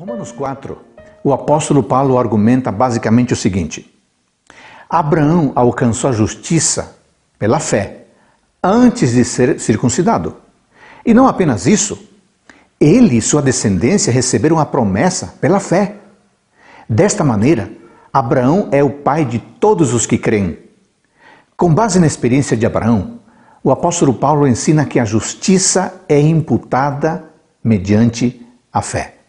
Romanos 4, o apóstolo Paulo argumenta basicamente o seguinte: Abraão alcançou a justiça pela fé antes de ser circuncidado. E não apenas isso, ele e sua descendência receberam a promessa pela fé. Desta maneira, Abraão é o pai de todos os que creem. Com base na experiência de Abraão, o apóstolo Paulo ensina que a justiça é imputada mediante a fé.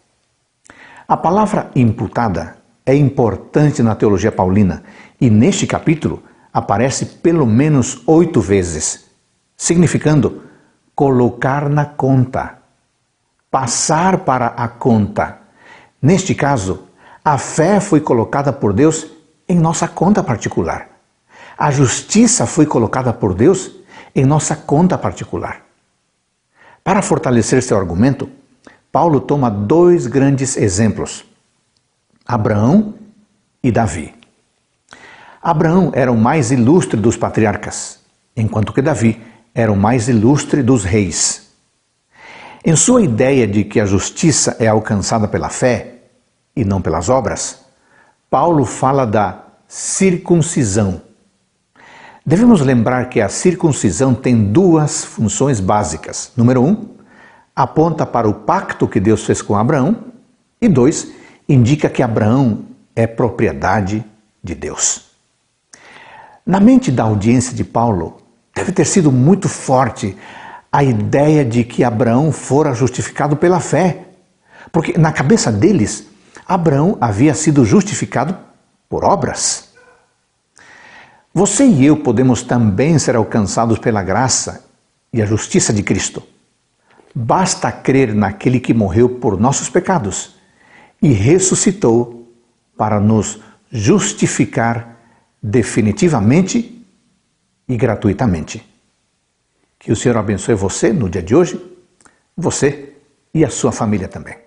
A palavra imputada é importante na teologia paulina e neste capítulo aparece pelo menos oito vezes, significando colocar na conta, passar para a conta. Neste caso, a fé foi colocada por Deus em nossa conta particular. A justiça foi colocada por Deus em nossa conta particular. Para fortalecer seu argumento, Paulo toma dois grandes exemplos: Abraão e Davi. Abraão era o mais ilustre dos patriarcas, enquanto que Davi era o mais ilustre dos reis. Em sua ideia de que a justiça é alcançada pela fé, e não pelas obras, Paulo fala da circuncisão. Devemos lembrar que a circuncisão tem duas funções básicas. Número um, aponta para o pacto que Deus fez com Abraão. E dois, indica que Abraão é propriedade de Deus. Na mente da audiência de Paulo, deve ter sido muito forte a ideia de que Abraão fora justificado pela fé. Porque na cabeça deles, Abraão havia sido justificado por obras. Você e eu podemos também ser alcançados pela graça e a justiça de Cristo. Basta crer naquele que morreu por nossos pecados e ressuscitou para nos justificar definitivamente e gratuitamente. Que o Senhor abençoe você no dia de hoje, você e a sua família também.